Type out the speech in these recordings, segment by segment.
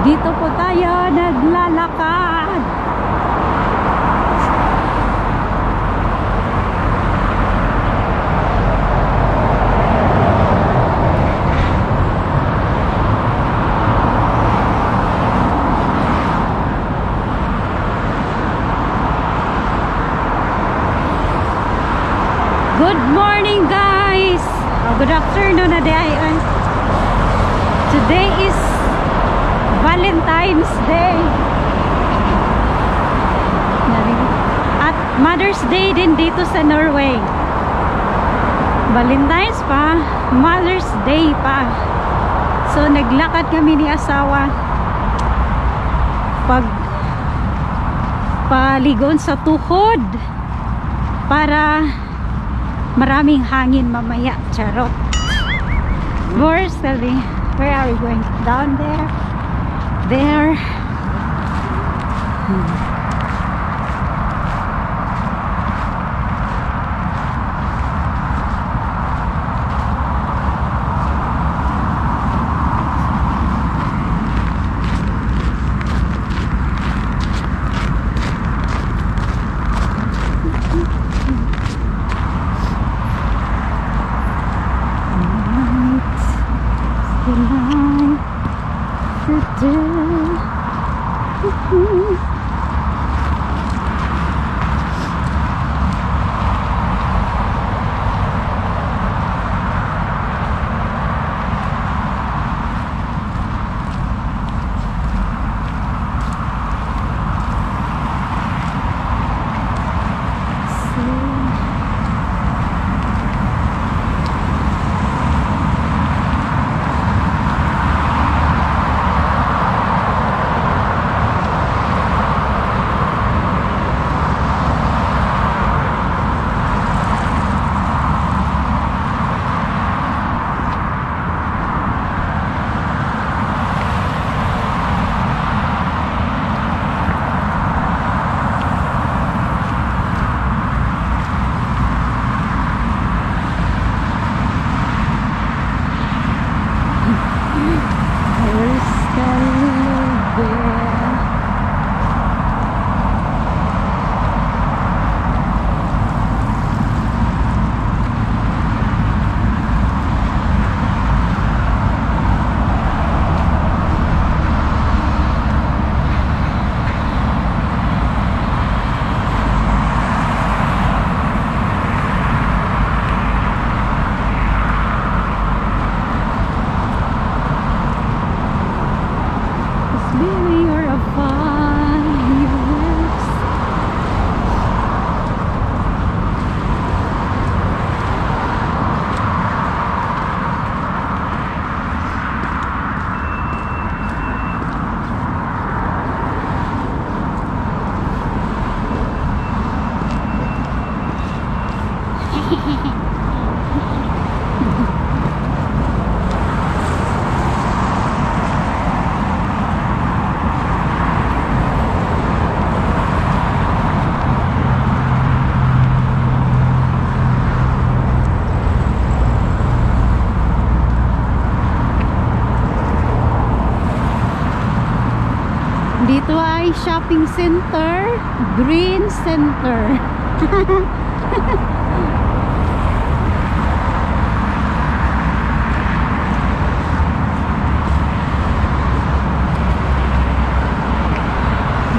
Dito po tayo naglalakad. Good morning guys! Oh, good afternoon na day. Ay, Today is Valentine's Day. At Mother's Day din dito sa Norway. Valentine's pa, Mother's Day pa. So naglakad kami ni asawa pag paligon sa tuhod para maraming hangin mamaya. Charot. Where's Sally? Where are we going? Down there? There? Hmm. Dito ay shopping center, Green Center.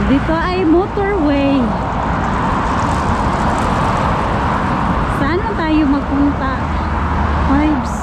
Dito ay motorway. Saan tayo magpunta? Vibes.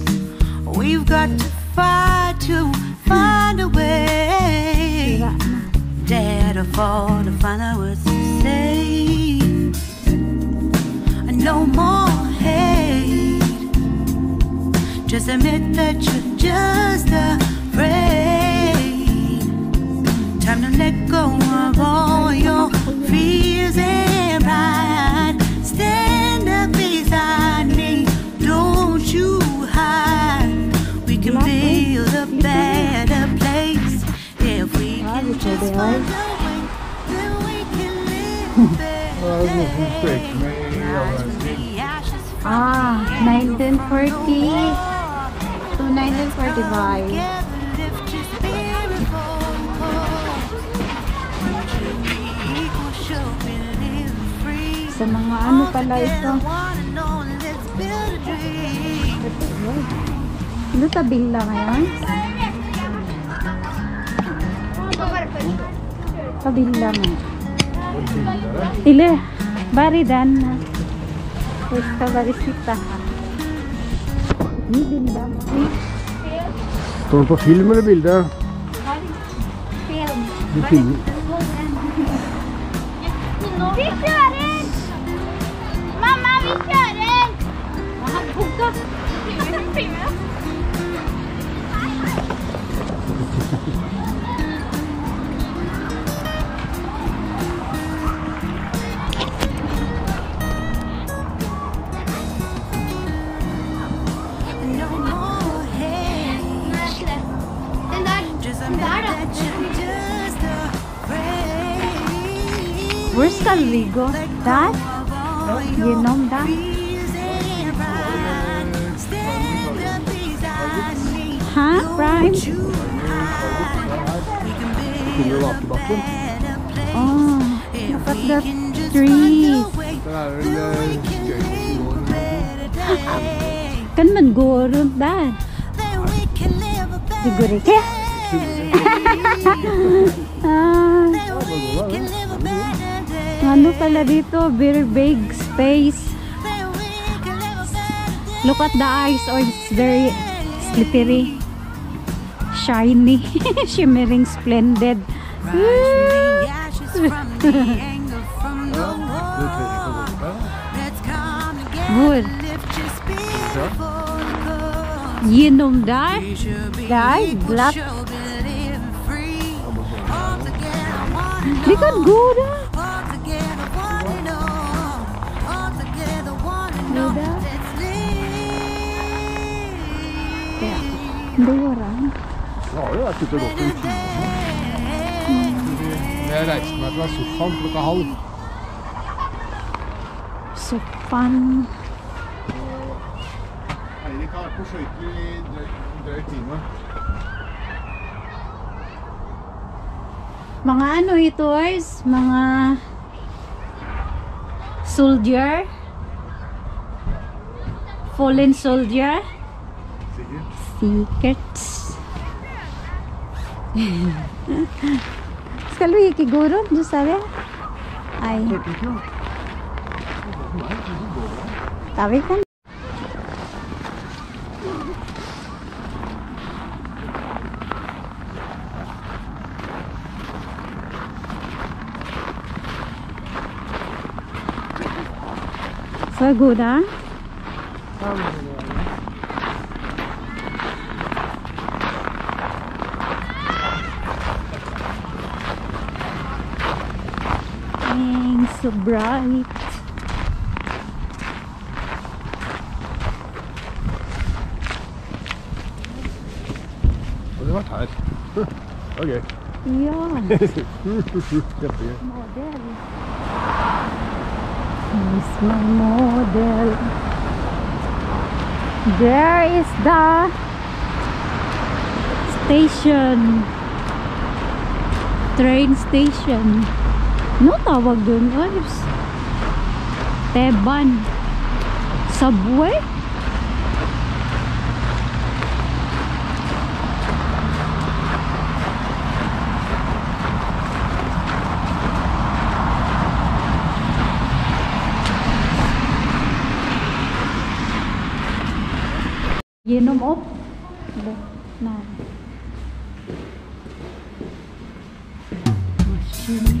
We've got to fight to find a way. Dare to fall to find out what to say. No more hate. Just admit that you're just afraid. Should be equal, should be living free. Sa mga ano pala ito. Ano tabing lang ngayon? Lang eh. Ile, bari dan na. Esta barisita. Ni bindang. Ni Står på film eller bilde? film. Du filmer. Vi kjører! Mamma, vi kjører! Rodrigo Dad. Yenom Dad Ha, Prime? Oh, look at the tree. Cánh mình gùa luôn ba Thì gùa đấy kia Ah. Ano pala dito? Very big space. Look at the eyes. Oh, it's very slippery. Shiny. Shimmering splendid. Good. Ginom där. Där, glatt. Likod goda. Goda. Det? har jo vært ute og gått en time. Jeg reiste meg fra sofaen klokka halv. Sofaen. Eirik har vært på skøyter i drøy- drøy time. Mga ano ito guys? Mga soldier. Fallen soldier. secrets. Skalvi, ki guru, jo sabe? Ay. Tabi kan? Sagura. Sagura. so bright. Well, they were okay. Yeah. model. Is my model. There is the station. Train station. No tawag dun? oops. Teban. Subway? Ginom op. Na. Machine.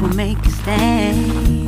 we'll make a stand.